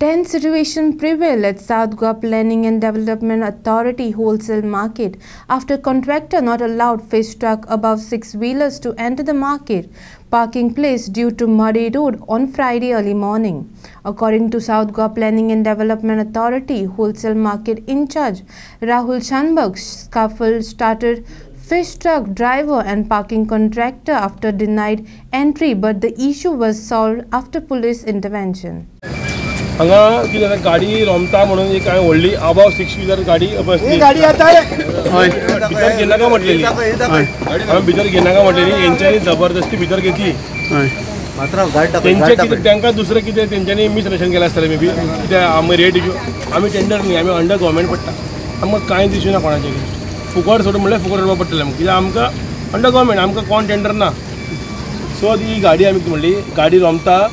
Tense situation prevailed at South Goa Planning and Development Authority wholesale market after contractor not allowed fish truck above six wheelers to enter the market parking place due to muddy road on Friday early morning. According to South Goa Planning and Development Authority wholesale market in charge Rahul Chanbag, scuffle started fish truck driver and parking contractor after denied entry but the issue was solved after police intervention. हांगा कितें जाता गाडी रोमता म्हणून एक हांवें व्हडली above six wheeler गाडी बसली. गाडी आता हय. भितर घेनाका म्हटलेली? हांवें भितर घेनाका म्हटलेली? हेंच्यांनी जबरदस्ती भितर घेतली. तेंचे कितें तांकां दुसरें कितें तेंच्यांनी मिसलेशन केलें आसतलें मे बी कितें आमी रेट इश्यू आमी टेंडर न्ही आमी अंडर गव्हर्मेंट पडटा आमकां कांय दिसूं ना कोणाचें फुकट सोडून म्हणल्यार फुकट सोडपाक पडटलें आमकां कित्याक आमकां अंडर गव्हर्मेंट आमकां कोण टेंडर ना? सो ती गाडी आमी म्हणली गाडी रोमता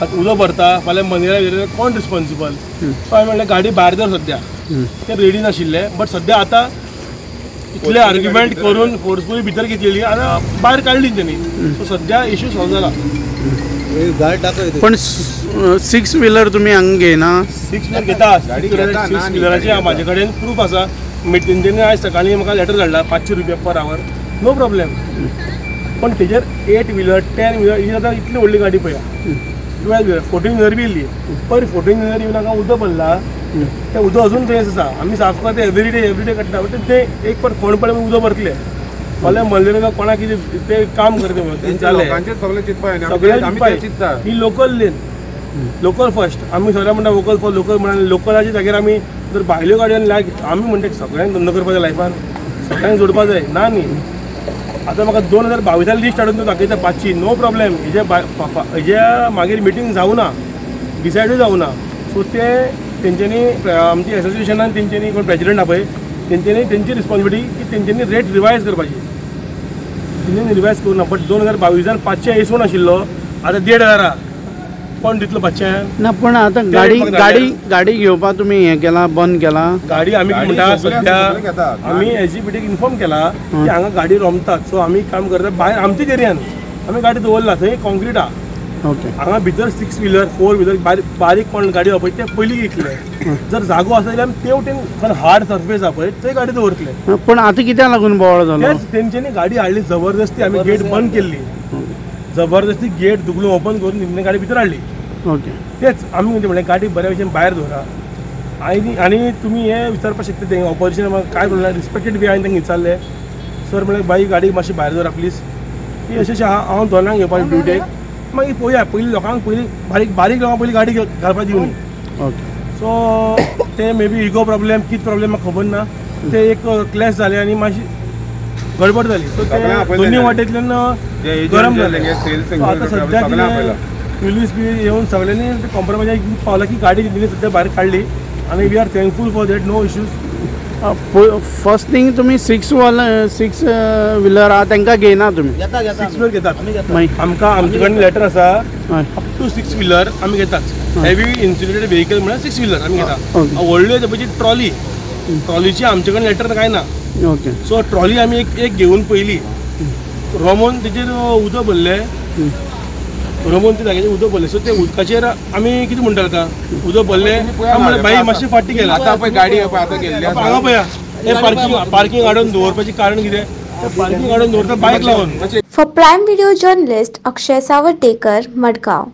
आतां उदक भरता फाल्यां मंदिरा बिंदिरा कोण रिस्पॉन्सिबल सो हांवें म्हणलें गाडी भायर दर सद्या ते रेडी नाशिल्ले बट सद्या आतां इतले आर्ग्युमेंट करून फोर्सफुली भितर घेतलेली आतां भायर काडली तेणी सो सद्या इश्यू सॉल्व जाला पण सिक्स व्हीलर तुम्ही हांगा घेयना सिक्स व्हिलर घेता. सिक्स व्हिलराचे म्हाजे कडेन प्रूफ आसा मीट तेंच्यांनी आयज सकाळीं म्हाका लेटर धाडला पांचशे रुपया पर आवर नो प्रॉब्लेम पण तेजेर एट व्हिलर टेन व्हिलर ही आतां इतली व्हडली गाडी पळया. फोर्टीन व्हिलर बी येयली पर फोर्टीन व्हिलर येवन हांगा उदक भरला तें उदक अजून थंय आसा आमी साफ करता एवरी डे एवरी डे काडटा बट ते एक पर कोण पडे उदक भरतले फाल्यां मलेरिया कोणाक कितें ते काम करता म्हणून जालें लोकांचे सगळे चिंतता ही लोकल लेन लोकल फर्स्ट आमी सगळ्या म्हणटा वोकल फॉर लोकल म्हणून लोकलाच्या जाग्यार आमी जर भायल्यो गाडयो लायक आमी म्हणटा सगळ्यांक धंदो करपा जाय लायफान सगळ्यांक जोडपा जाय ना न्ही. आतां म्हाका दोन हजार बावीसाला लिस्ट हाडून तूं दाखयता पांचशी नो प्रॉब्लेम हेजे हेज्या मागीर मिटींग जावना डिसायडूय जावना सो ते तेंच्यांनी आमच्या एसोसिएशनान तेंच्यांनी कोण प्रेजिडंट आहा पळय तेंच्यांनी तेंची रिस्पॉन्सिबिलिटी की तेंच्यांनी रेट रिवायज करपाची तेंच्यांनी रिवायज करूना बट दोन हजार बावीसान पांचशे इसवण आशिल्लो आतां देड हजारा कोण दितलो पांचशें ना पण आता गाडी गाडी. गाडी घेवपाक तुम्ही हे केला बंद केला. गाडी आमी म्हणटा घेतात. आमी एसजीपीटीक इन्फॉर्म केला की हांगा गाडी रोमतात. सो आमी काम करता भायर आमच्याच एरियान आमी गाडी दवरला थंय कॉन्क्रीट आहा ओके. हांगा भितर सिक्स व्हिलर फोर व्हिलर बारीक बारीक कोण गाडी पळय ते पयलीं घेतले जर जागो आसा जाल्यार ते वटेन खंय हार्ड सर्फेस आहा पळय थंय गाडी दवरतले पण आता कित्याक लागून बोवाळ झालो? तेच तेंच्यांनी गाडी हाडली जबरदस्ती आमी गेट बंद केल्ली जबरदस्ती गेट दुगलून ओपन करून गाडी भितर हाडली ओके. तेच आमी म्हणटा म्हणलें गाडी बऱ्या भशेन भायर दवरा आनी आनी तुमी हे विचारपाक शकता ते ऑपोजिशन म्हाका काय म्हणलें रिस्पेक्टेड बी हांवें तांकां विचारलें सर म्हणलें बाई गाडी मातशी भायर दवरा प्लीज ती अशें अशें हांव हांव दोनांक घेवपाक ड्युटेक मागीर पळोवया पयलीं लोकांक पयलीं बारीक बारीक लोकांक पयलीं गाडी घालपाक दिवनी ओके. सो ते मे बी इगो प्रॉब्लेम कित प्रॉब्लेम म्हाका खबर ना. ते एक क्लॅश जाले आनी मातशी गडबड जाली सो ते दोन्ही. वाटेंतल्यान गरम जालें आतां सद्या पुलीस बी येवन सगळ्यांनी कॉम्प्रोमायज पावला की गाडी दिली सद्या भायर काडली आनी we are thankful for that no issues first thing तुम्ही सिक्स वाल सिक्स व्हीलर आहा तांकां घेयना तुम्ही. घेता घेता. सिक्स व्हिलर घेतात. आमकां आमचे कडेन लेटर आसा अप टू सिक्स व्हिलर आमी घेतात. हेवी इन्सुलेटेड व्हेकल म्हळ्यार सिक्स व्हिलर आमी घेतात. व्हडल्यो तेपची ट्रॉली ट्रॉलीची आमचे कडेन लेटर काय ना. ओके. सो ट्रॉली आमी एक एक घेवन पयली रोमोन तेजेर उदक भरलें रोमोन ते जाग्याचेर उदक भरलें सो ते उदकाचेर आमी कितें म्हणटा आतां उदक भरलें बाई मातशी फाटी गेला आता पळय गाडी आतां गेल्ली. हांगा पळया हे पार्किंग पार्किंग हाडून दवरपाचें कारण कितें ते पार्किंग हाडून दवरता बायक लावून. For Prime Video journalist Akshay Savartekar, Madgaon.